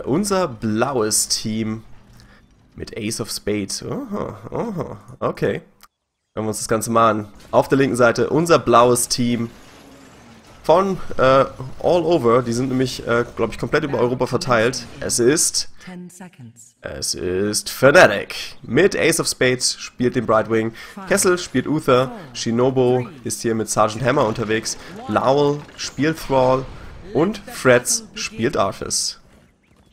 Unser blaues Team mit Ace of Spades. Oho, oho, okay. Schauen wir uns das Ganze mal an. Auf der linken Seite unser blaues Team von äh, all over. Die sind nämlich, äh, glaube ich, komplett über Europa verteilt. Es ist... Es ist Fnatic. Mit Ace of Spades spielt den Brightwing. Kessel spielt Uther. Shinobu ist hier mit Sergeant Hammer unterwegs. Lowell spielt Thrall. Und Freds spielt Arthas.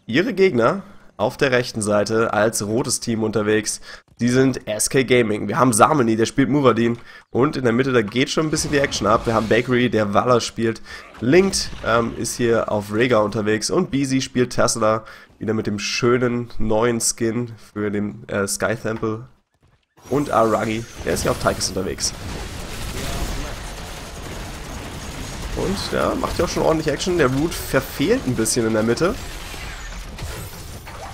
Ihre Gegner auf der rechten Seite als rotes Team unterwegs. Die sind SK Gaming. Wir haben Samani, der spielt Muradin. Und in der Mitte, da geht schon ein bisschen die Action ab. Wir haben Bakery, der Waller spielt. Linked ähm, ist hier auf Rega unterwegs. Und Beezy spielt Tesla. Wieder mit dem schönen neuen Skin für den äh, Sky Temple. Und Aragi, der ist hier auf Tychus unterwegs. Und ja, macht ja auch schon ordentlich Action. Der Root verfehlt ein bisschen in der Mitte.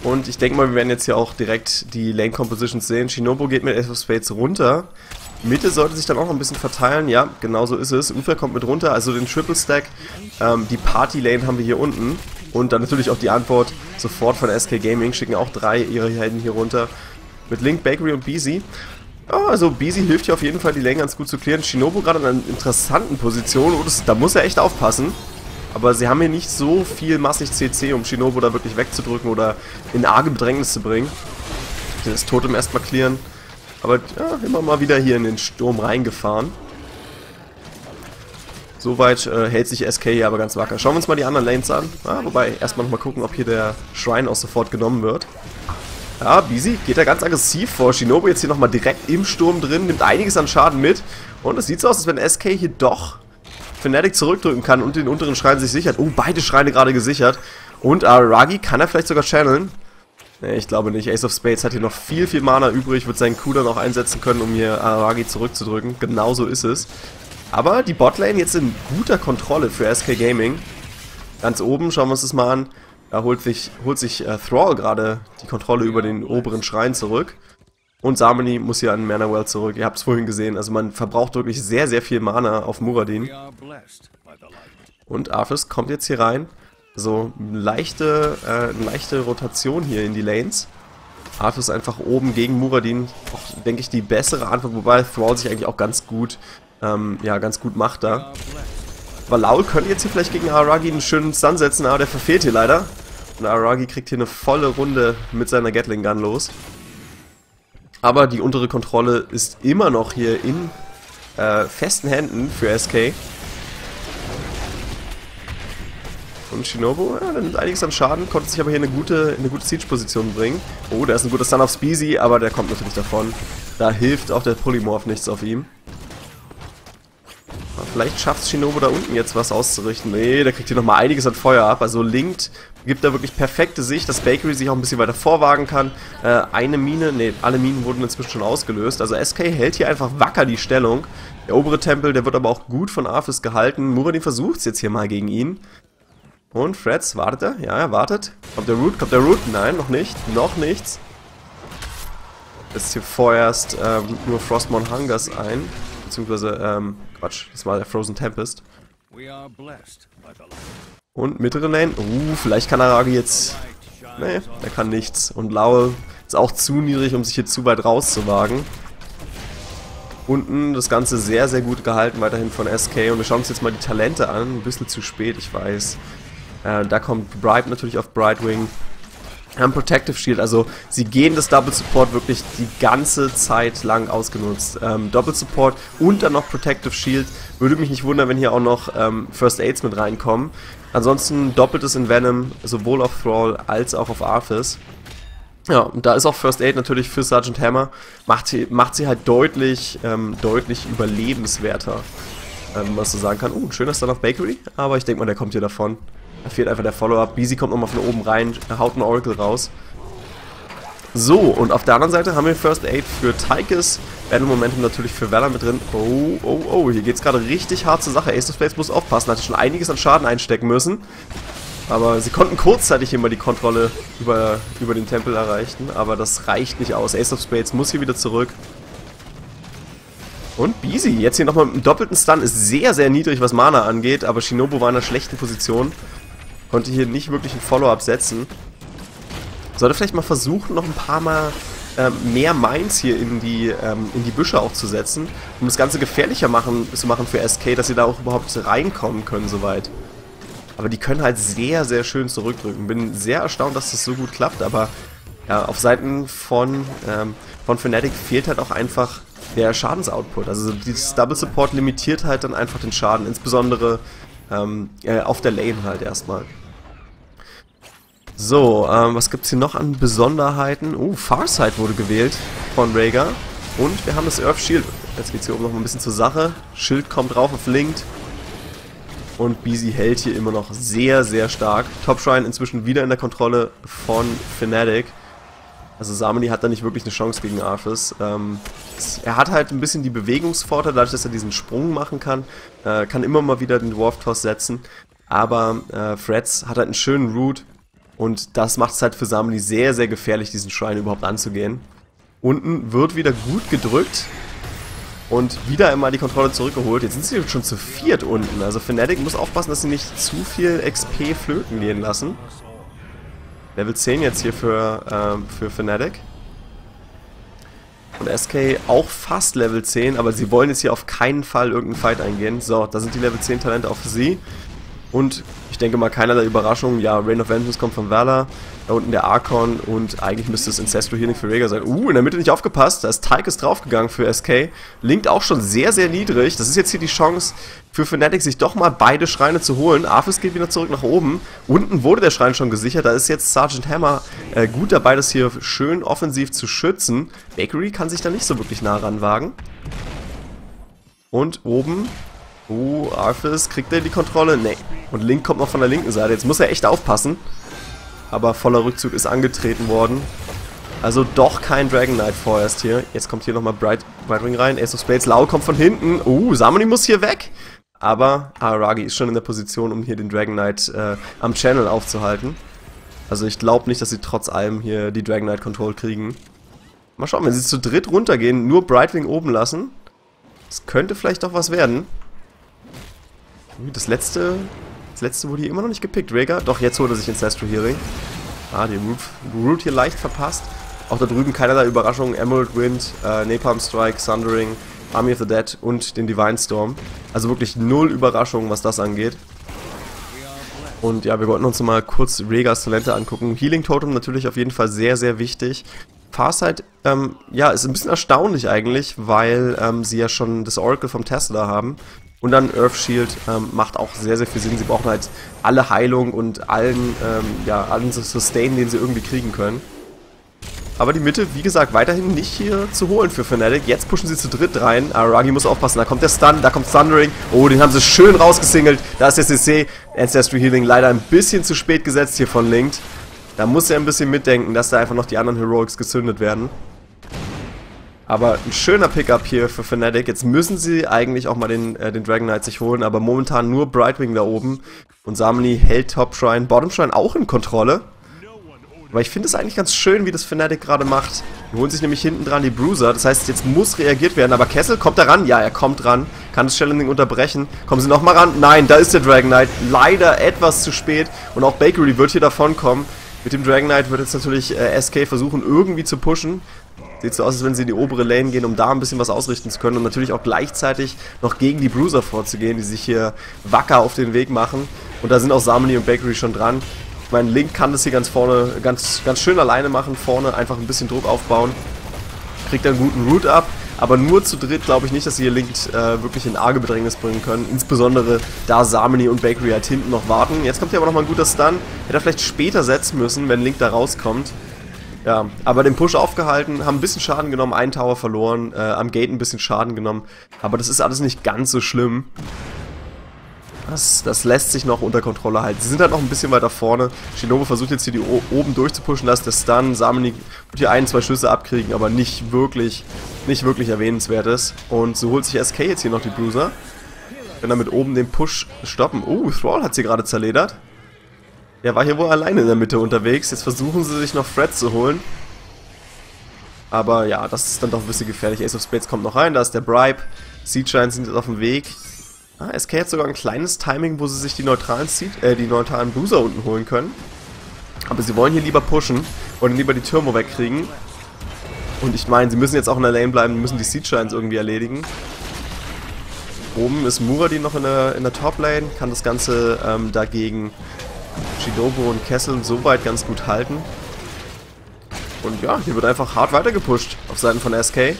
Und ich denke mal, wir werden jetzt hier auch direkt die Lane Compositions sehen. Shinobu geht mit Ace of Spades runter. Mitte sollte sich dann auch noch ein bisschen verteilen. Ja, genau so ist es. Uther kommt mit runter, also den Triple Stack. Ähm, die Party Lane haben wir hier unten. Und dann natürlich auch die Antwort sofort von SK Gaming. Schicken auch drei ihrer Helden hier runter. Mit Link, Bakery und Beezy. Oh, also Beezy hilft hier auf jeden Fall, die Lane ganz gut zu klären. Shinobu gerade in einer interessanten Position. Oh, das, da muss er echt aufpassen. Aber sie haben hier nicht so viel massig CC, um Shinobu da wirklich wegzudrücken oder in arge Bedrängnis zu bringen. Das Totem erstmal clearen. Aber ja, immer mal wieder hier in den Sturm reingefahren. Soweit äh, hält sich SK hier aber ganz wacker. Schauen wir uns mal die anderen Lanes an. Ah, wobei, erstmal nochmal gucken, ob hier der Shrine auch sofort genommen wird. Ja, Busy geht da ganz aggressiv vor. Shinobu jetzt hier nochmal direkt im Sturm drin, nimmt einiges an Schaden mit. Und es sieht so aus, als wenn SK hier doch Fnatic zurückdrücken kann und den unteren Schrein sich sichert. Oh, beide Schreine gerade gesichert. Und Aragi kann er vielleicht sogar channeln. Nee, ich glaube nicht. Ace of Spades hat hier noch viel, viel Mana übrig, wird seinen dann auch einsetzen können, um hier Aragi zurückzudrücken. Genauso ist es. Aber die Botlane jetzt in guter Kontrolle für SK Gaming. Ganz oben, schauen wir uns das mal an. Da holt sich, holt sich äh, Thrall gerade die Kontrolle über den oberen Schrein zurück. Und Samani muss hier an Mana Well zurück. Ihr habt es vorhin gesehen. Also man verbraucht wirklich sehr, sehr viel Mana auf Muradin. Und Arthas kommt jetzt hier rein. So eine leichte, äh, eine leichte Rotation hier in die Lanes. Arthas einfach oben gegen Muradin. Auch, denke ich, die bessere Antwort. Wobei Thrall sich eigentlich auch ganz gut, ähm, ja, ganz gut macht da. Valaul könnte jetzt hier vielleicht gegen Aragi einen schönen Stun setzen, aber der verfehlt hier leider. Und Aragi kriegt hier eine volle Runde mit seiner Gatling Gun los. Aber die untere Kontrolle ist immer noch hier in äh, festen Händen für SK. Und Shinobu, ja, der nimmt einiges an Schaden, konnte sich aber hier eine gute, eine gute Siege-Position bringen. Oh, da ist ein guter Stun auf Speezy, aber der kommt natürlich davon. Da hilft auch der Polymorph nichts auf ihm. Vielleicht schafft Shinobu da unten jetzt was auszurichten. Nee, der kriegt hier nochmal einiges an Feuer ab. Also Linked gibt da wirklich perfekte Sicht, dass Bakery sich auch ein bisschen weiter vorwagen kann. Äh, eine Mine, nee, alle Minen wurden inzwischen schon ausgelöst. Also SK hält hier einfach wacker die Stellung. Der obere Tempel, der wird aber auch gut von Arthas gehalten. Muradin versucht es jetzt hier mal gegen ihn. Und Freds, wartet er? Ja, er wartet. Kommt der Root? Kommt der Root? Nein, noch nicht. Noch nichts. Ist hier vorerst ähm, nur Frostmon Hungers ein. Beziehungsweise, ähm, Quatsch, das war der Frozen Tempest. Und mittlere Lane. Uh, vielleicht kann Aragi jetzt... Nee, er kann nichts. Und Laue ist auch zu niedrig, um sich hier zu weit rauszuwagen. Unten das Ganze sehr, sehr gut gehalten, weiterhin von SK. Und wir schauen uns jetzt mal die Talente an. Ein bisschen zu spät, ich weiß. Äh, da kommt Bribe natürlich auf Brightwing haben Protective Shield, also sie gehen das Double Support wirklich die ganze Zeit lang ausgenutzt. Ähm, Double Support und dann noch Protective Shield. Würde mich nicht wundern, wenn hier auch noch ähm, First Aids mit reinkommen. Ansonsten doppeltes in Venom, sowohl auf Thrall als auch auf Arthas. Ja, und da ist auch First Aid natürlich für Sergeant Hammer. Macht sie, macht sie halt deutlich, ähm, deutlich überlebenswerter, ähm, was so sagen kann. Oh, schöner Stun auf Bakery, aber ich denke mal, der kommt hier davon. Da fehlt einfach der Follow-up. Beezy kommt nochmal von oben rein, haut ein Oracle raus. So, und auf der anderen Seite haben wir First Aid für Tychus, Battle Momentum natürlich für Valor mit drin. Oh, oh, oh, hier geht es gerade richtig hart zur Sache. Ace of Spades muss aufpassen, hat schon einiges an Schaden einstecken müssen. Aber sie konnten kurzzeitig immer die Kontrolle über, über den Tempel erreichen, aber das reicht nicht aus. Ace of Spades muss hier wieder zurück. Und Beezy, jetzt hier nochmal mit einem doppelten Stun, ist sehr, sehr niedrig, was Mana angeht, aber Shinobu war in einer schlechten Position. Konnte hier nicht wirklich ein Follow-up setzen. Sollte vielleicht mal versuchen, noch ein paar Mal ähm, mehr Mines hier in die, ähm, in die Büsche auch zu setzen, um das Ganze gefährlicher machen, zu machen für SK, dass sie da auch überhaupt reinkommen können soweit. Aber die können halt sehr, sehr schön zurückdrücken. Bin sehr erstaunt, dass das so gut klappt, aber ja, auf Seiten von, ähm, von Fnatic fehlt halt auch einfach der Schadensoutput. Also dieses Double Support limitiert halt dann einfach den Schaden, insbesondere ähm, äh, auf der Lane halt erstmal. So, ähm, was gibt's hier noch an Besonderheiten? Oh, Farsight wurde gewählt von Rhaegar. Und wir haben das Earth Shield. Jetzt geht's hier oben noch ein bisschen zur Sache. Schild kommt drauf auf Linked. Und BZ hält hier immer noch sehr, sehr stark. Top Shrine inzwischen wieder in der Kontrolle von Fnatic. Also Samani hat da nicht wirklich eine Chance gegen Arthas. Ähm, er hat halt ein bisschen die Bewegungsvorteile, dadurch, dass er diesen Sprung machen kann. Äh, kann immer mal wieder den Dwarf Toss setzen. Aber äh, Freds hat halt einen schönen Root. Und das macht es halt für Samani sehr, sehr gefährlich, diesen Shrine überhaupt anzugehen. Unten wird wieder gut gedrückt. Und wieder einmal die Kontrolle zurückgeholt. Jetzt sind sie schon zu viert unten. Also Fnatic muss aufpassen, dass sie nicht zu viel XP flöten gehen lassen. Level 10 jetzt hier für, ähm, für Fnatic. Und SK auch fast Level 10, aber sie wollen jetzt hier auf keinen Fall irgendeinen Fight eingehen. So, da sind die Level 10 Talente auch für sie. Und ich denke mal keinerlei Überraschung. Ja, Rain of Vengeance kommt von Valor. Da unten der Archon und eigentlich müsste es Ancestral Healing für Rhaegar sein. Uh, in der Mitte nicht aufgepasst. Da ist Tychus draufgegangen für SK. Linkt auch schon sehr, sehr niedrig. Das ist jetzt hier die Chance für Fnatic, sich doch mal beide Schreine zu holen. Arthas geht wieder zurück nach oben. Unten wurde der Schrein schon gesichert. Da ist jetzt Sergeant Hammer äh, gut dabei, das hier schön offensiv zu schützen. Bakery kann sich da nicht so wirklich nah ranwagen. Und oben Oh, Arthas, kriegt er die Kontrolle? Nee. Und Link kommt noch von der linken Seite. Jetzt muss er echt aufpassen aber voller Rückzug ist angetreten worden. Also doch kein Dragon Knight vorerst hier. Jetzt kommt hier nochmal Bright, Brightwing rein. Ace of Spades, Lau kommt von hinten. Uh, Samoni muss hier weg. Aber Aragi ist schon in der Position, um hier den Dragon Knight äh, am Channel aufzuhalten. Also ich glaube nicht, dass sie trotz allem hier die Dragon Knight Control kriegen. Mal schauen, wenn sie zu dritt runtergehen, nur Brightwing oben lassen. Das könnte vielleicht doch was werden. Das letzte das letzte wurde hier immer noch nicht gepickt. Rhaegar, doch, jetzt holt er sich Ancestral Healing. Ah, die Root, Root hier leicht verpasst. Auch da drüben keinerlei Überraschungen. Emerald Wind, äh, Napalm Strike, Sundering, Army of the Dead und den Divine Storm. Also wirklich null Überraschungen, was das angeht. Und ja, wir wollten uns mal kurz Rhaegars Talente angucken. Healing Totem natürlich auf jeden Fall sehr, sehr wichtig. Farsight, ähm, ja, ist ein bisschen erstaunlich eigentlich, weil ähm, sie ja schon das Oracle vom Tesla haben. Und dann Earth Shield ähm, macht auch sehr, sehr viel Sinn. Sie brauchen halt alle Heilung und allen, ähm, ja, allen Sustain, den sie irgendwie kriegen können. Aber die Mitte, wie gesagt, weiterhin nicht hier zu holen für Fnatic. Jetzt pushen sie zu dritt rein. Aragi muss aufpassen. Da kommt der Stun, da kommt Thundering. Oh, den haben sie schön rausgesingelt. Da ist der CC. Ancestry Healing leider ein bisschen zu spät gesetzt hier von Linked. Da muss er ein bisschen mitdenken, dass da einfach noch die anderen Heroics gezündet werden. Aber ein schöner Pickup hier für Fnatic. Jetzt müssen sie eigentlich auch mal den, äh, den Dragon Knight sich holen, aber momentan nur Brightwing da oben. Und Samni hält Top Shrine, Bottom Shrine auch in Kontrolle. Aber ich finde es eigentlich ganz schön, wie das Fnatic gerade macht. Die holen sich nämlich hinten dran die Bruiser. Das heißt, jetzt muss reagiert werden. Aber Kessel, kommt er ran? Ja, er kommt ran. Kann das Challenging unterbrechen. Kommen sie nochmal ran? Nein, da ist der Dragon Knight. Leider etwas zu spät. Und auch Bakery wird hier davon kommen. Mit dem Dragon Knight wird jetzt natürlich äh, SK versuchen, irgendwie zu pushen. Sieht so aus, als wenn sie in die obere Lane gehen, um da ein bisschen was ausrichten zu können und natürlich auch gleichzeitig noch gegen die Bruiser vorzugehen, die sich hier wacker auf den Weg machen. Und da sind auch Samani und Bakery schon dran. Ich meine, Link kann das hier ganz vorne, ganz, ganz schön alleine machen, vorne einfach ein bisschen Druck aufbauen. Kriegt einen guten Root ab, aber nur zu dritt glaube ich nicht, dass sie hier Link äh, wirklich in arge Bedrängnis bringen können. Insbesondere da Samani und Bakery halt hinten noch warten. Jetzt kommt hier aber nochmal ein guter Stun. Hätte er vielleicht später setzen müssen, wenn Link da rauskommt. Ja, aber den Push aufgehalten, haben ein bisschen Schaden genommen, einen Tower verloren, äh, am Gate ein bisschen Schaden genommen. Aber das ist alles nicht ganz so schlimm. Das, das lässt sich noch unter Kontrolle halten. Sie sind halt noch ein bisschen weiter vorne. Shinobu versucht jetzt hier die oben durchzupushen, dass der Stun, Samini wird hier ein, zwei Schüsse abkriegen, aber nicht wirklich, nicht wirklich erwähnenswert ist. Und so holt sich SK jetzt hier noch die Bruiser. Wenn er mit oben den Push stoppen. Uh, Thrall hat sie gerade zerledert. Der war hier wohl alleine in der Mitte unterwegs. Jetzt versuchen sie sich noch Fred zu holen. Aber ja, das ist dann doch ein bisschen gefährlich. Ace of Spades kommt noch rein, da ist der Bribe. Seed Giants sind jetzt auf dem Weg. Ah, SK hat sogar ein kleines Timing, wo sie sich die neutralen, Seed, äh, die neutralen Bruiser unten holen können. Aber sie wollen hier lieber pushen und lieber die Türme wegkriegen. Und ich meine, sie müssen jetzt auch in der Lane bleiben, müssen die Siege Giants irgendwie erledigen. Oben ist Muradin noch in der, in der Top-Lane, kann das Ganze ähm, dagegen Shinobu und Kessel soweit ganz gut halten. Und ja, hier wird einfach hart weitergepusht auf Seiten von SK.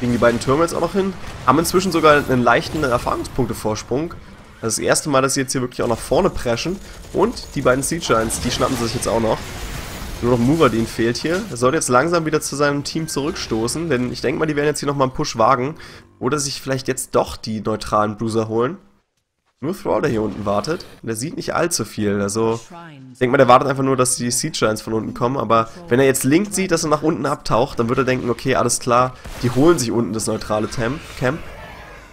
Gegen die beiden Türme jetzt auch noch hin. Haben inzwischen sogar einen leichten Erfahrungspunkte-Vorsprung. Das ist das erste Mal, dass sie jetzt hier wirklich auch nach vorne preschen. Und die beiden Siege Giants, die schnappen sie sich jetzt auch noch. Nur noch Muradin fehlt hier. Er sollte jetzt langsam wieder zu seinem Team zurückstoßen, denn ich denke mal, die werden jetzt hier nochmal einen Push wagen. Oder sich vielleicht jetzt doch die neutralen Bruiser holen. Nur Thrall, der hier unten wartet. der sieht nicht allzu viel. Also, ich denke mal, der wartet einfach nur, dass die Siege Giants von unten kommen. Aber wenn er jetzt Link sieht, dass er nach unten abtaucht, dann wird er denken, okay, alles klar, die holen sich unten das neutrale Camp.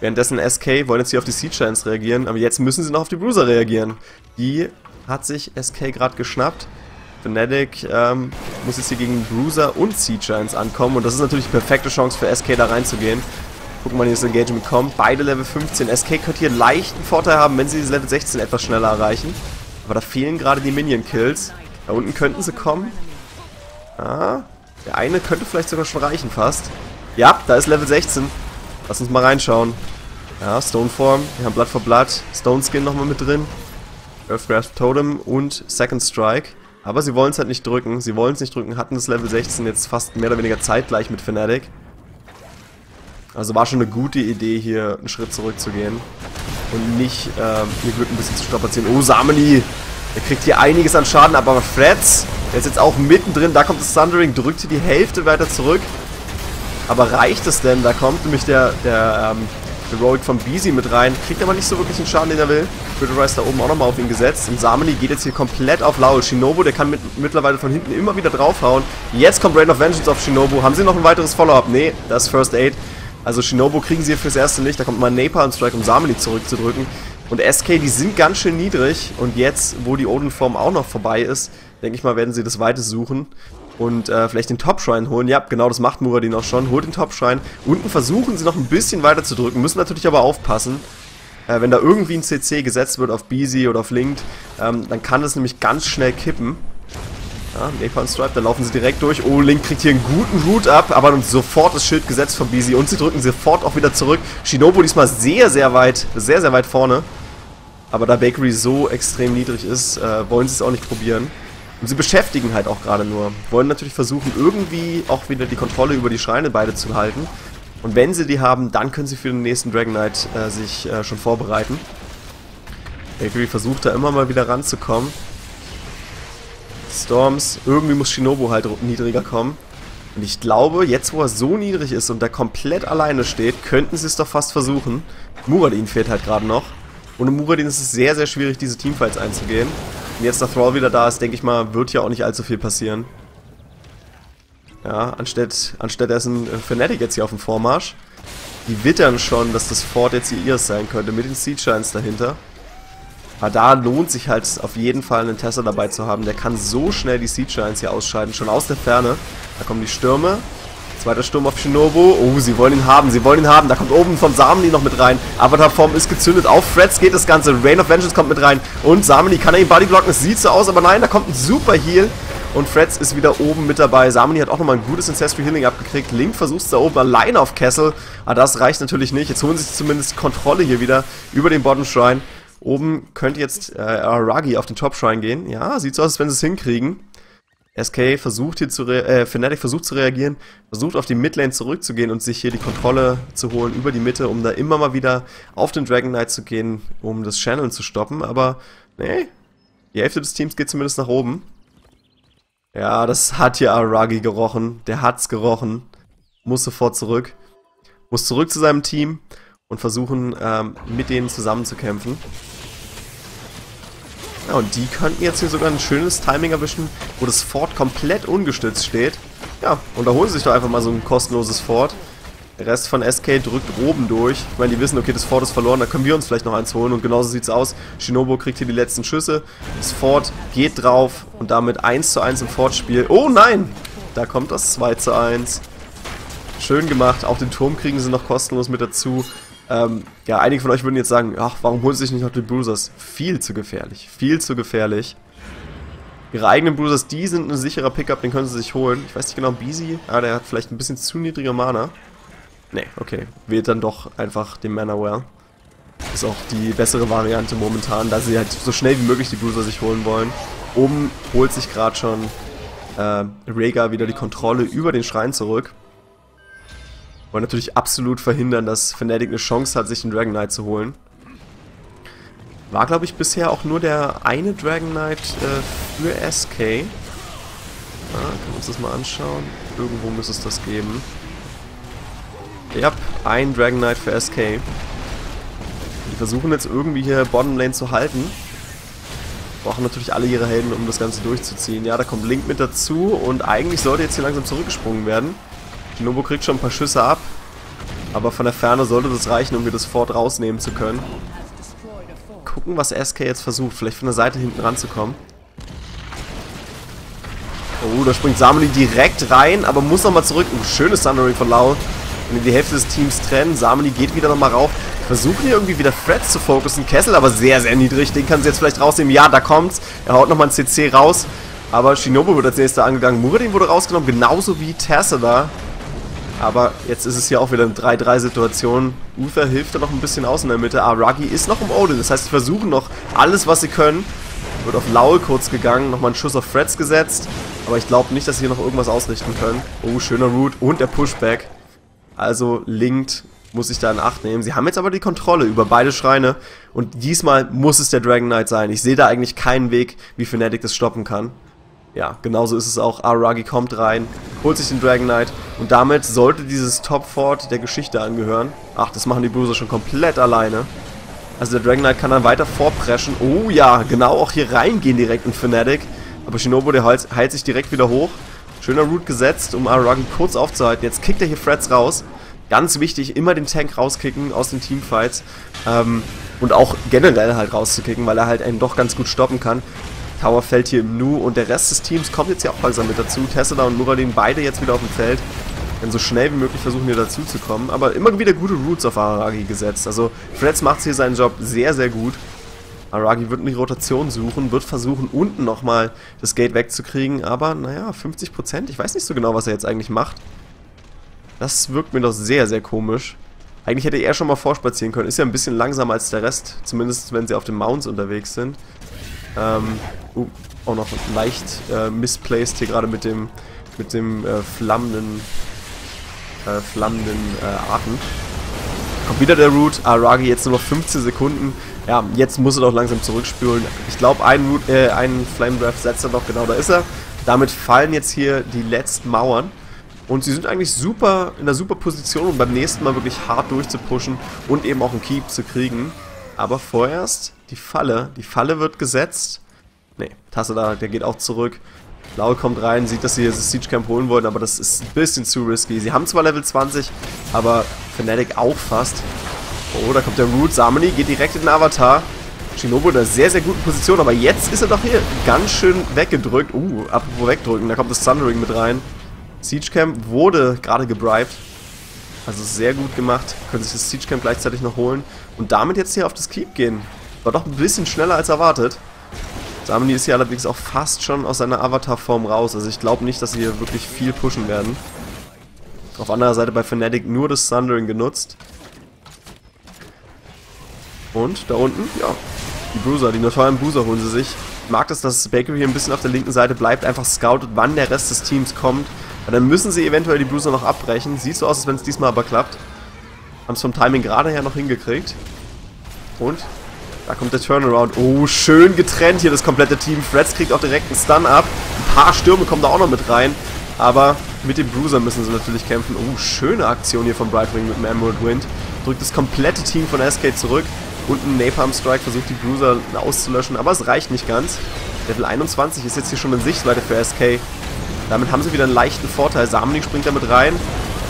Währenddessen SK wollen jetzt hier auf die Siege Giants reagieren. Aber jetzt müssen sie noch auf die Bruiser reagieren. Die hat sich SK gerade geschnappt. Fnatic ähm, muss jetzt hier gegen Bruiser und Siege Giants ankommen und das ist natürlich eine perfekte Chance für SK da reinzugehen. Gucken, wann hier das Engagement kommt. Beide Level 15. SK könnte hier leichten Vorteil haben, wenn sie das Level 16 etwas schneller erreichen. Aber da fehlen gerade die Minion-Kills. Da unten könnten sie kommen. Ah, der eine könnte vielleicht sogar schon reichen fast. Ja, da ist Level 16. Lass uns mal reinschauen. Ja, Stoneform. Wir haben Blood for Blood. Stone Skin nochmal mit drin. Earthgrasp Totem und Second Strike. Aber sie wollen es halt nicht drücken. Sie wollen es nicht drücken, hatten das Level 16 jetzt fast mehr oder weniger zeitgleich mit Fnatic. Also war schon eine gute Idee, hier einen Schritt zurückzugehen. Und nicht äh, hier Glück ein bisschen zu strapazieren. Oh, Sameni! Der kriegt hier einiges an Schaden, aber Freds, der ist jetzt auch mittendrin. Da kommt das Thundering, drückt hier die Hälfte weiter zurück. Aber reicht es denn? Da kommt nämlich der, der ähm, Heroic von Beezy mit rein. Kriegt aber nicht so wirklich den Schaden, den er will. Rise da oben auch nochmal auf ihn gesetzt. Und Samani geht jetzt hier komplett auf Laul. Shinobu, der kann mit, mittlerweile von hinten immer wieder draufhauen. Jetzt kommt Rain of Vengeance auf Shinobu. Haben sie noch ein weiteres Follow-up? Nee, das ist First Aid. Also Shinobu kriegen sie hier fürs erste nicht. Da kommt mal Napalm Strike, um Samani zurückzudrücken. Und SK, die sind ganz schön niedrig. Und jetzt, wo die Odin-Form auch noch vorbei ist, denke ich mal, werden sie das Weite suchen und äh, vielleicht den Top-Shrine holen. Ja, genau, das macht Muradin auch schon. Holt den Top-Shrine. Unten versuchen sie noch ein bisschen weiter zu drücken, müssen natürlich aber aufpassen. Äh, wenn da irgendwie ein CC gesetzt wird auf Beezy oder auf Linked, ähm, dann kann das nämlich ganz schnell kippen. Ja, Napalm Stripe, da laufen sie direkt durch. Oh, Link kriegt hier einen guten Root ab, aber sofort das Schild gesetzt von Beezy und sie drücken sofort auch wieder zurück. Shinobu diesmal sehr, sehr weit, sehr, sehr weit vorne. Aber da Bakery so extrem niedrig ist, äh, wollen sie es auch nicht probieren. Und sie beschäftigen halt auch gerade nur. Wollen natürlich versuchen, irgendwie auch wieder die Kontrolle über die Schreine beide zu halten. Und wenn sie die haben, dann können sie für den nächsten Dragon Knight äh, sich äh, schon vorbereiten. Bakery versucht da immer mal wieder ranzukommen. Storms, irgendwie muss Shinobu halt niedriger kommen. Und ich glaube, jetzt wo er so niedrig ist und da komplett alleine steht, könnten sie es doch fast versuchen. Muradin fehlt halt gerade noch. Und Muradin ist es sehr, sehr schwierig, diese Teamfights einzugehen. Und jetzt, da Thrall wieder da ist, denke ich mal, wird ja auch nicht allzu viel passieren. Ja, anstatt, anstattdessen äh, Fnatic jetzt hier auf dem Vormarsch. Die wittern schon, dass das Fort jetzt hier ihres sein könnte, mit den Siege Giants dahinter. Da lohnt sich halt auf jeden Fall einen Tesla dabei zu haben. Der kann so schnell die Siege Giants hier ausscheiden, schon aus der Ferne. Da kommen die Stürme. Zweiter Sturm auf Shinobu. Oh, sie wollen ihn haben, sie wollen ihn haben. Da kommt oben von Samni noch mit rein. Avatar-Form ist gezündet. Auf Freds geht das Ganze. Rain of Vengeance kommt mit rein. Und Samni kann er ihn bodyblocken. Es sieht so aus, aber nein, da kommt ein super Heal. Und Freds ist wieder oben mit dabei. Samni hat auch nochmal ein gutes Ancestral Healing abgekriegt. Link versucht es da oben alleine auf Kessel. Aber das reicht natürlich nicht. Jetzt holen sie sich zumindest Kontrolle hier wieder über den Bottom Shrine. Oben könnte jetzt äh, Aragi auf den Top Shrine gehen. Ja, sieht so aus, als wenn sie es hinkriegen. SK versucht hier zu, äh, Fnatic versucht zu reagieren, versucht auf die Midlane zurückzugehen und sich hier die Kontrolle zu holen über die Mitte, um da immer mal wieder auf den Dragon Knight zu gehen, um das Channel zu stoppen, aber nee, die Hälfte des Teams geht zumindest nach oben. Ja, das hat hier Aragi gerochen, der hat's gerochen, muss sofort zurück, muss zurück zu seinem Team und versuchen, ähm, mit denen zusammen zu kämpfen. Ja, und die könnten jetzt hier sogar ein schönes Timing erwischen, wo das Fort komplett ungestützt steht. Ja, und da holen sie sich doch einfach mal so ein kostenloses Fort. Der Rest von SK drückt oben durch. Ich meine, die wissen, okay, das Fort ist verloren, da können wir uns vielleicht noch eins holen. Und genauso sieht's aus. Shinobu kriegt hier die letzten Schüsse. Das Fort geht drauf und damit 1 zu 1 im Fortspiel. Oh nein! Da kommt das 2 zu 1. Schön gemacht. Auch den Turm kriegen sie noch kostenlos mit dazu. Ähm, ja, einige von euch würden jetzt sagen, ach, warum holen sie sich nicht noch die Bruisers? Viel zu gefährlich, viel zu gefährlich. Ihre eigenen Bruisers, die sind ein sicherer Pickup, den können sie sich holen. Ich weiß nicht genau, Beezy, ah, der hat vielleicht ein bisschen zu niedriger Mana. Ne, okay. Wählt dann doch einfach den Manaware. Ist auch die bessere Variante momentan, da sie halt so schnell wie möglich die Bruiser sich holen wollen. Oben holt sich gerade schon äh, Rhaegar wieder die Kontrolle über den Schrein zurück. Wollen natürlich absolut verhindern, dass Fnatic eine Chance hat, sich den Dragon Knight zu holen. War, glaube ich, bisher auch nur der eine Dragon Knight äh, für SK. Ah, können wir uns das mal anschauen. Irgendwo müsste es das geben. Ja, ein Dragon Knight für SK. Die versuchen jetzt irgendwie hier Bottom Lane zu halten. Brauchen natürlich alle ihre Helden, um das Ganze durchzuziehen. Ja, da kommt Link mit dazu und eigentlich sollte jetzt hier langsam zurückgesprungen werden. Nobo kriegt schon ein paar Schüsse ab. Aber von der Ferne sollte das reichen, um wir das Fort rausnehmen zu können gucken, was SK jetzt versucht. Vielleicht von der Seite hinten ranzukommen. Oh, da springt Samuli direkt rein, aber muss nochmal zurück. Oh, schönes Thundering von Lau. Wenn die Hälfte des Teams trennen. Samuli geht wieder nochmal rauf. Versuchen hier irgendwie wieder Threads zu fokussen. Kessel aber sehr, sehr niedrig. Den kann sie jetzt vielleicht rausnehmen. Ja, da kommt's. Er haut nochmal ein CC raus. Aber Shinobu wird als nächster angegangen. Muradin wurde rausgenommen, genauso wie Tessela. Aber jetzt ist es hier auch wieder eine 3-3-Situation. Uther hilft da noch ein bisschen aus in der Mitte. Aragi ist noch im Odin. Das heißt, sie versuchen noch alles, was sie können. Wird auf Laul kurz gegangen. Nochmal einen Schuss auf Freds gesetzt. Aber ich glaube nicht, dass sie hier noch irgendwas ausrichten können. Oh, schöner Root. Und der Pushback. Also Linked muss ich da in Acht nehmen. Sie haben jetzt aber die Kontrolle über beide Schreine. Und diesmal muss es der Dragon Knight sein. Ich sehe da eigentlich keinen Weg, wie Fnatic das stoppen kann ja, genauso ist es auch. Aragi kommt rein, holt sich den Dragon Knight und damit sollte dieses Top Fort der Geschichte angehören. Ach, das machen die Bruiser schon komplett alleine. Also der Dragon Knight kann dann weiter vorpreschen. Oh ja, genau, auch hier reingehen direkt in Fnatic. Aber Shinobu, der heilt, sich direkt wieder hoch. Schöner Root gesetzt, um Aragi kurz aufzuhalten. Jetzt kickt er hier Freds raus. Ganz wichtig, immer den Tank rauskicken aus den Teamfights. Ähm, und auch generell halt rauszukicken, weil er halt einen doch ganz gut stoppen kann. Tower fällt hier im Nu und der Rest des Teams kommt jetzt ja auch langsam mit dazu. Tesla und Muradin beide jetzt wieder auf dem Feld. Denn so schnell wie möglich versuchen hier dazu zu kommen. Aber immer wieder gute Roots auf Aragi gesetzt. Also Freds macht hier seinen Job sehr, sehr gut. Aragi wird die Rotation suchen, wird versuchen, unten nochmal das Gate wegzukriegen. Aber naja, 50%. Ich weiß nicht so genau, was er jetzt eigentlich macht. Das wirkt mir doch sehr, sehr komisch. Eigentlich hätte er schon mal vorspazieren können. Ist ja ein bisschen langsamer als der Rest. Zumindest, wenn sie auf den Mounts unterwegs sind. Ähm, uh, auch noch leicht äh, misplaced hier gerade mit dem mit dem äh, flammenden äh, flammenden äh, Atem. Kommt wieder der Root. Aragi jetzt nur noch 15 Sekunden. Ja, jetzt muss er doch langsam zurückspülen. Ich glaube, einen, äh, einen Flame Breath setzt er doch. Genau, da ist er. Damit fallen jetzt hier die letzten Mauern. Und sie sind eigentlich super in der super Position, um beim nächsten Mal wirklich hart durchzupushen und eben auch einen Keep zu kriegen. Aber vorerst die Falle. Die Falle wird gesetzt. Tasse da, der geht auch zurück. Blau kommt rein, sieht, dass sie das Siege Camp holen wollen, aber das ist ein bisschen zu risky. Sie haben zwar Level 20, aber Fnatic auch fast. Oh, da kommt der Root. Samani geht direkt in den Avatar. Shinobu in einer sehr, sehr guten Position, aber jetzt ist er doch hier ganz schön weggedrückt. Uh, apropos wegdrücken, da kommt das Thundering mit rein. Siege Camp wurde gerade gebribed. Also sehr gut gemacht. Können sich das Siege Camp gleichzeitig noch holen. Und damit jetzt hier auf das Keep gehen. War doch ein bisschen schneller als erwartet. Samani ist hier allerdings auch fast schon aus seiner Avatar-Form raus. Also ich glaube nicht, dass sie hier wirklich viel pushen werden. Auf anderer Seite bei Fnatic nur das Thundering genutzt. Und da unten, ja, die Bruiser, die notorialen Bruiser holen sie sich. Ich mag das, dass Bakery hier ein bisschen auf der linken Seite bleibt, einfach scoutet, wann der Rest des Teams kommt. Weil dann müssen sie eventuell die Bruiser noch abbrechen. Sieht so aus, als wenn es diesmal aber klappt. Haben es vom Timing gerade her noch hingekriegt. Und da kommt der Turnaround. Oh, schön getrennt hier das komplette Team. Freds kriegt auch direkt einen Stun ab. Ein paar Stürme kommen da auch noch mit rein. Aber mit dem Bruiser müssen sie natürlich kämpfen. Oh, schöne Aktion hier von Brightwing mit dem Emerald Wind. Drückt das komplette Team von SK zurück. Und ein Napalm Strike versucht die Bruiser auszulöschen. Aber es reicht nicht ganz. Level 21 ist jetzt hier schon in Sichtweite für SK. Damit haben sie wieder einen leichten Vorteil. Samling springt damit rein.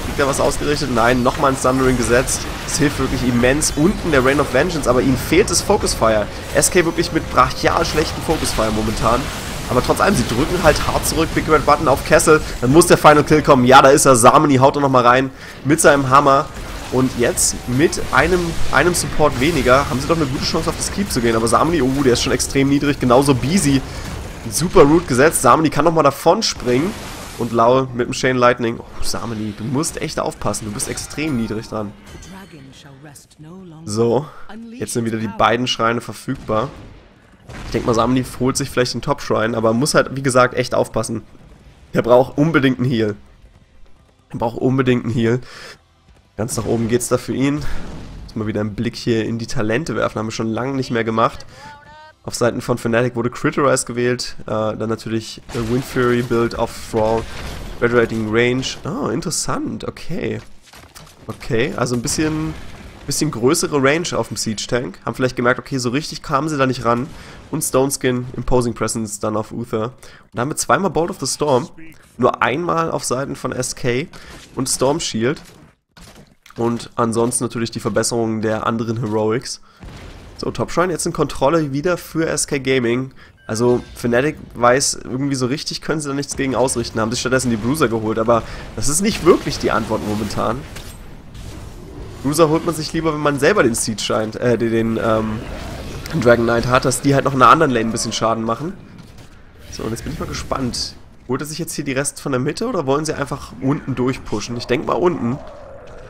Kriegt er was ausgerichtet? Nein, nochmal ein Thundering gesetzt. Das hilft wirklich immens. Unten der Rain of Vengeance, aber ihnen fehlt das Focus Fire. SK wirklich mit brachial schlechten Focus Fire momentan. Aber trotz allem, sie drücken halt hart zurück. Big Red Button auf Kessel. Dann muss der Final Kill kommen. Ja, da ist er. Samani haut er nochmal rein. Mit seinem Hammer. Und jetzt mit einem, einem Support weniger haben sie doch eine gute Chance auf das Keep zu gehen. Aber Samani, oh, der ist schon extrem niedrig. Genauso Beezy. Super Root gesetzt. Samani kann nochmal davon springen. Und Lau mit dem Chain Lightning. Oh, Samani, du musst echt aufpassen. Du bist extrem niedrig dran. So, jetzt sind wieder die beiden Schreine verfügbar. Ich denke mal, Samani holt sich vielleicht den Top-Shrine, aber muss halt, wie gesagt, echt aufpassen. Der braucht unbedingt einen Heal. Er braucht unbedingt einen Heal. Ganz nach oben geht's da für ihn. Muss mal wieder einen Blick hier in die Talente werfen. Haben wir schon lange nicht mehr gemacht. Auf Seiten von Fnatic wurde Criterize gewählt. Äh, dann natürlich Wind Fury Build auf Thrall. Graduating Range. Oh, interessant. Okay. Okay, also ein bisschen bisschen größere Range auf dem Siege Tank. Haben vielleicht gemerkt, okay, so richtig kamen sie da nicht ran. Und Stone Skin, Imposing Presence dann auf Uther. Und dann haben zweimal Bolt of the Storm. Nur einmal auf Seiten von SK und Storm Shield. Und ansonsten natürlich die Verbesserungen der anderen Heroics. So, Top Shrine jetzt in Kontrolle wieder für SK Gaming. Also, Fnatic weiß, irgendwie so richtig können sie da nichts gegen ausrichten, haben sich stattdessen die Bruiser geholt, aber das ist nicht wirklich die Antwort momentan. Bruiser holt man sich lieber, wenn man selber den Seed scheint, äh, den, ähm, Dragon Knight hat, dass die halt noch in einer anderen Lane ein bisschen Schaden machen. So, und jetzt bin ich mal gespannt. Holt er sich jetzt hier die Rest von der Mitte oder wollen sie einfach unten durchpushen? Ich denke mal unten.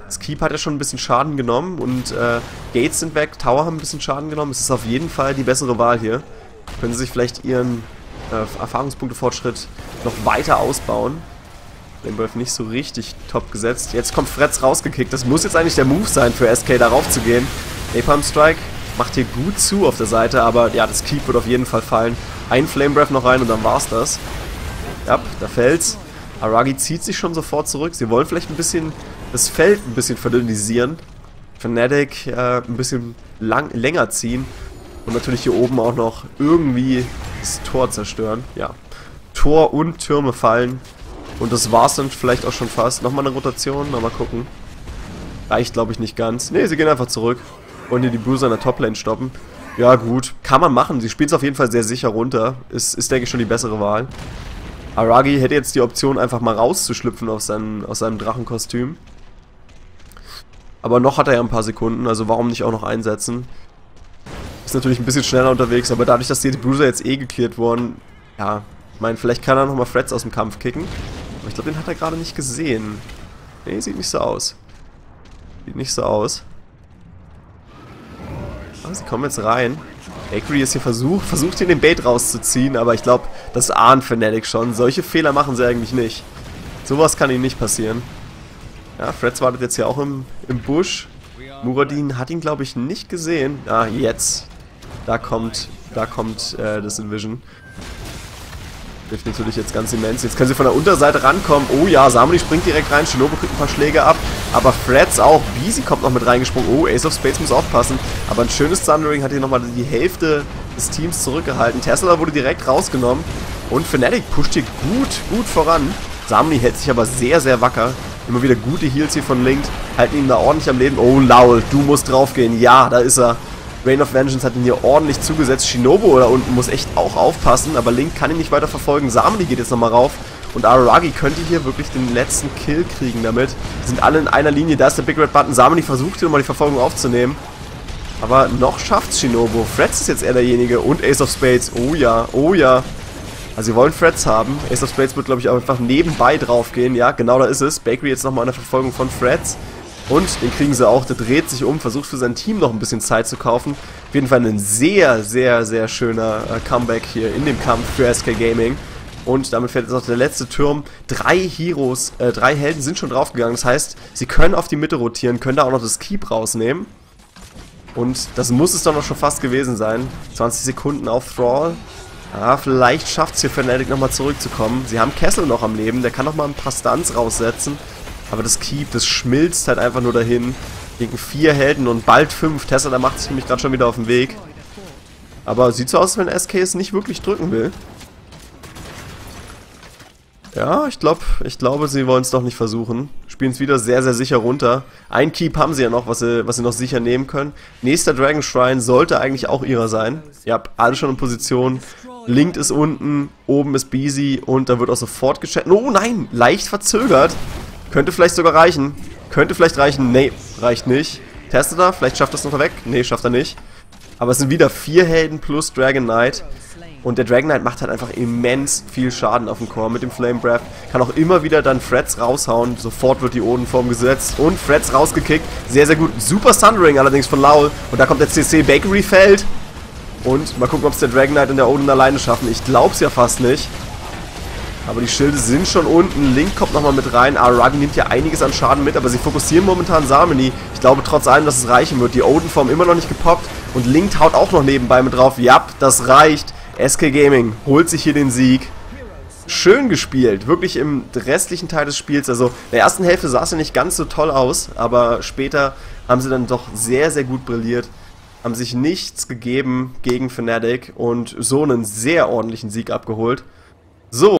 Das Keep hat ja schon ein bisschen Schaden genommen und äh, Gates sind weg, Tower haben ein bisschen Schaden genommen. Es ist auf jeden Fall die bessere Wahl hier. Können sie sich vielleicht ihren äh, Erfahrungspunktefortschritt noch weiter ausbauen. Rainbow nicht so richtig top gesetzt. Jetzt kommt Fretz rausgekickt. Das muss jetzt eigentlich der Move sein für SK, darauf zu gehen. Napalm Strike macht hier gut zu auf der Seite, aber ja, das Keep wird auf jeden Fall fallen. Ein Flame Breath noch rein und dann war's das. Ja, da fällt's. Aragi zieht sich schon sofort zurück. Sie wollen vielleicht ein bisschen das Feld ein bisschen verdünnisieren. Fnatic äh, ein bisschen lang, länger ziehen. Und natürlich hier oben auch noch irgendwie das Tor zerstören. Ja. Tor und Türme fallen. Und das war's dann vielleicht auch schon fast. Nochmal eine Rotation, mal gucken. Reicht, glaube ich, nicht ganz. Ne, sie gehen einfach zurück. Wollen hier die Bruiser in der Toplane stoppen. Ja, gut. Kann man machen. Sie spielt es auf jeden Fall sehr sicher runter. Ist, ist, denke ich, schon die bessere Wahl. Aragi hätte jetzt die Option, einfach mal rauszuschlüpfen aus seinem, aus seinem Drachenkostüm. Aber noch hat er ja ein paar Sekunden, also warum nicht auch noch einsetzen? Ist natürlich ein bisschen schneller unterwegs, aber dadurch, dass die Bruiser jetzt eh geklärt wurden, ja, ich meine, vielleicht kann er nochmal Freds aus dem Kampf kicken. Glaube, den hat er gerade nicht gesehen. Nee, sieht nicht so aus. Sieht nicht so aus. Aber sie kommen jetzt rein. Bakery ist hier versucht, versucht hier den Bait rauszuziehen, aber ich glaube, das ahnt Fnatic schon. Solche Fehler machen sie eigentlich nicht. Sowas kann ihnen nicht passieren. Ja, Freds wartet jetzt hier auch im, im Busch. Muradin hat ihn, glaube ich, nicht gesehen. Ah, jetzt. Da kommt, da kommt äh, das Invision. Hilft natürlich jetzt ganz immens. Jetzt können sie von der Unterseite rankommen. Oh ja, Samuli springt direkt rein. Shinobu kriegt ein paar Schläge ab. Aber Freds auch. Beezy kommt noch mit reingesprungen. Oh, Ace of Spades muss aufpassen. Aber ein schönes Thundering hat hier nochmal die Hälfte des Teams zurückgehalten. Tesla wurde direkt rausgenommen. Und Fnatic pusht hier gut, gut voran. Samni hält sich aber sehr, sehr wacker. Immer wieder gute Heals hier von Link. Halten ihn da ordentlich am Leben. Oh, Laul, du musst draufgehen. Ja, da ist er. Rain of Vengeance hat ihn hier ordentlich zugesetzt. Shinobu da unten muss echt auch aufpassen, aber Link kann ihn nicht weiter verfolgen. Samani geht jetzt nochmal rauf. Und Araragi könnte hier wirklich den letzten Kill kriegen damit. Die sind alle in einer Linie. Da ist der Big Red Button. Samani versucht hier nochmal die Verfolgung aufzunehmen. Aber noch schafft's Shinobu. Freds ist jetzt eher derjenige. Und Ace of Spades. Oh ja, oh ja. Also sie wollen Freds haben. Ace of Spades wird, glaube ich, auch einfach nebenbei draufgehen. Ja, genau da ist es. Bakery jetzt nochmal an der Verfolgung von Freds. Und den kriegen sie auch. Der dreht sich um, versucht für sein Team noch ein bisschen Zeit zu kaufen. Auf jeden Fall ein sehr, sehr, sehr schöner äh, Comeback hier in dem Kampf für SK Gaming. Und damit fährt jetzt auch der letzte Turm. Drei Heroes, äh, drei Helden sind schon draufgegangen. Das heißt, sie können auf die Mitte rotieren, können da auch noch das Keep rausnehmen. Und das muss es doch noch schon fast gewesen sein. 20 Sekunden auf Thrall. Ah, vielleicht schafft es hier Fnatic nochmal zurückzukommen. Sie haben Kessel noch am Leben, der kann nochmal ein paar Stunts raussetzen. Aber das Keep, das schmilzt halt einfach nur dahin. Gegen vier Helden und bald fünf. Tessa, da macht sich nämlich gerade schon wieder auf den Weg. Aber sieht so aus, wenn SK es nicht wirklich drücken will. Ja, ich glaube, ich glaube, sie wollen es doch nicht versuchen. Spielen es wieder sehr, sehr sicher runter. Ein Keep haben sie ja noch, was sie, was sie noch sicher nehmen können. Nächster Dragon Shrine sollte eigentlich auch ihrer sein. Ihr habt alle schon in Position. Linked ist unten, oben ist Beezy und da wird auch sofort gechattet. Oh nein, leicht verzögert. Könnte vielleicht sogar reichen. Könnte vielleicht reichen. Nee, reicht nicht. Testet er, vielleicht schafft er es noch weg. Nee, schafft er nicht. Aber es sind wieder vier Helden plus Dragon Knight. Und der Dragon Knight macht halt einfach immens viel Schaden auf dem Core mit dem Flame Breath. Kann auch immer wieder dann Freds raushauen. Sofort wird die Odenform gesetzt. Und Freds rausgekickt. Sehr, sehr gut. Super Sundering allerdings von Laul. Und da kommt der CC Bakery Feld. Und mal gucken, ob es der Dragon Knight und der Odin alleine schaffen. Ich glaube es ja fast nicht. Aber die Schilde sind schon unten. Link kommt nochmal mit rein. Aragi nimmt ja einiges an Schaden mit, aber sie fokussieren momentan Samini. Ich glaube trotz allem, dass es reichen wird. Die Odin-Form immer noch nicht gepoppt. Und Link haut auch noch nebenbei mit drauf. Ja, das reicht. SK Gaming holt sich hier den Sieg. Schön gespielt, wirklich im restlichen Teil des Spiels. Also in der ersten Hälfte sah es ja nicht ganz so toll aus, aber später haben sie dann doch sehr, sehr gut brilliert. Haben sich nichts gegeben gegen Fnatic und so einen sehr ordentlichen Sieg abgeholt. So.